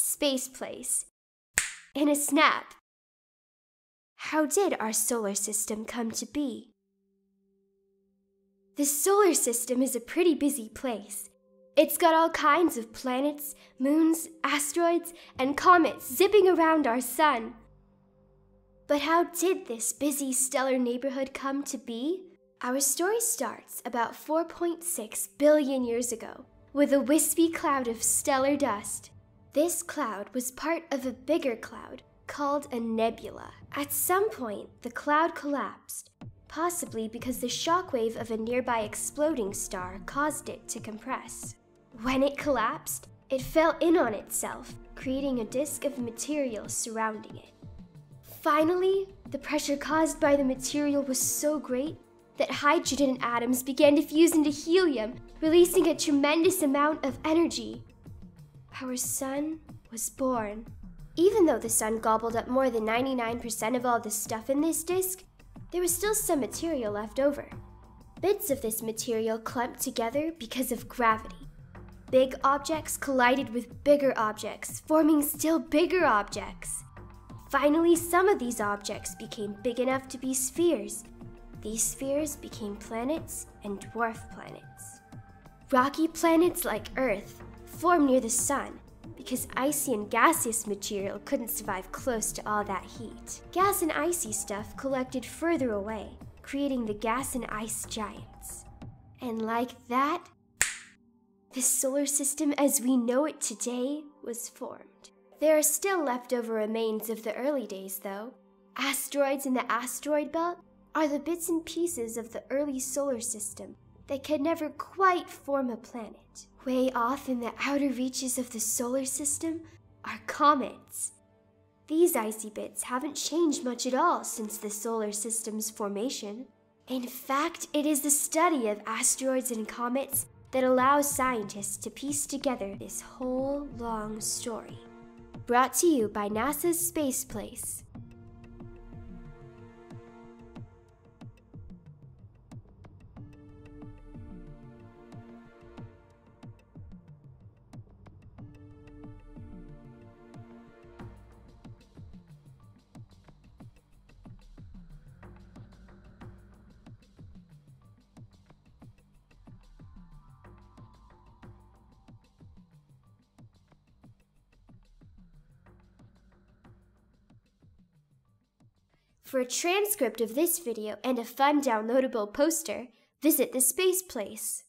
Space Place. In a snap. How did our solar system come to be? The solar system is a pretty busy place. It's got all kinds of planets, moons, asteroids, and comets zipping around our sun. But how did this busy stellar neighborhood come to be? Our story starts about 4.6 billion years ago with a wispy cloud of stellar dust. This cloud was part of a bigger cloud called a nebula. At some point, the cloud collapsed, possibly because the shockwave of a nearby exploding star caused it to compress. When it collapsed, it fell in on itself, creating a disk of material surrounding it. Finally, the pressure caused by the material was so great that hydrogen atoms began to fuse into helium, releasing a tremendous amount of energy. Our sun was born. Even though the sun gobbled up more than 99% of all the stuff in this disk, there was still some material left over. Bits of this material clumped together because of gravity. Big objects collided with bigger objects, forming still bigger objects. Finally, some of these objects became big enough to be spheres. These spheres became planets and dwarf planets. Rocky planets like Earth formed near the sun because icy and gaseous material couldn't survive close to all that heat. Gas and icy stuff collected further away, creating the gas and ice giants. And like that, the solar system as we know it today was formed. There are still leftover remains of the early days, though. Asteroids in the asteroid belt are the bits and pieces of the early solar system that could never quite form a planet. Way off in the outer reaches of the solar system are comets. These icy bits haven't changed much at all since the solar system's formation. In fact, it is the study of asteroids and comets that allows scientists to piece together this whole long story. Brought to you by NASA's Space Place. For a transcript of this video and a fun downloadable poster, visit the Space Place.